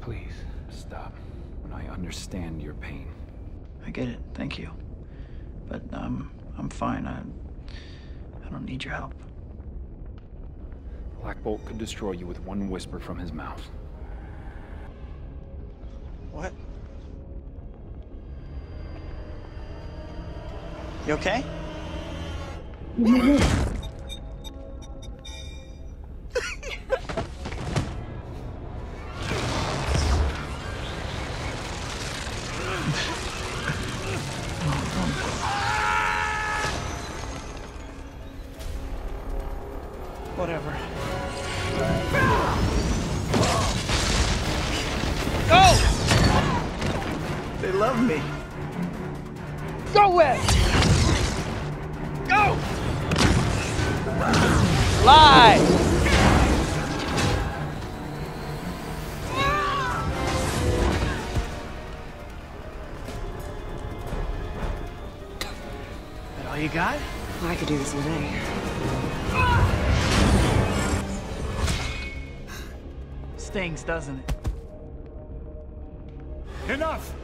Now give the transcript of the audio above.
Please, stop. I understand your pain. I get it. Thank you. But um, I'm fine. I, I don't need your help. Black Bolt could destroy you with one whisper from his mouth. What? You okay? Whatever. Go! They love me. Go away! Go! Lie! You got? I could do this all day. Stings, doesn't it? Enough!